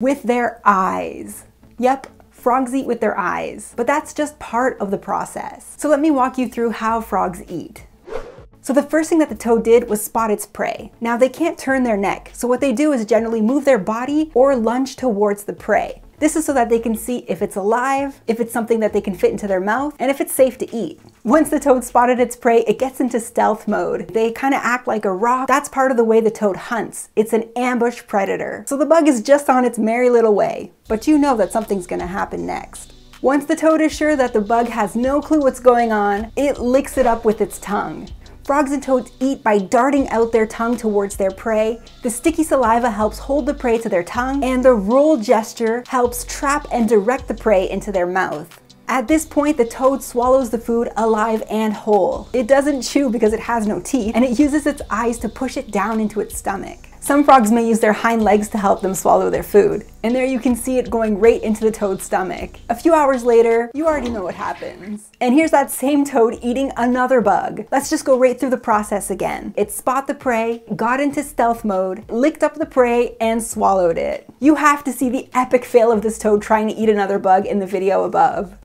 with their eyes. Yep, frogs eat with their eyes, but that's just part of the process. So let me walk you through how frogs eat. So the first thing that the toad did was spot its prey. Now they can't turn their neck, so what they do is generally move their body or lunge towards the prey. This is so that they can see if it's alive, if it's something that they can fit into their mouth, and if it's safe to eat. Once the toad spotted its prey, it gets into stealth mode. They kind of act like a rock. That's part of the way the toad hunts. It's an ambush predator. So the bug is just on its merry little way. But you know that something's gonna happen next. Once the toad is sure that the bug has no clue what's going on, it licks it up with its tongue. Frogs and toads eat by darting out their tongue towards their prey. The sticky saliva helps hold the prey to their tongue, and the roll gesture helps trap and direct the prey into their mouth. At this point, the toad swallows the food alive and whole. It doesn't chew because it has no teeth, and it uses its eyes to push it down into its stomach. Some frogs may use their hind legs to help them swallow their food. And there you can see it going right into the toad's stomach. A few hours later, you already know what happens. And here's that same toad eating another bug. Let's just go right through the process again. It spot the prey, got into stealth mode, licked up the prey, and swallowed it. You have to see the epic fail of this toad trying to eat another bug in the video above.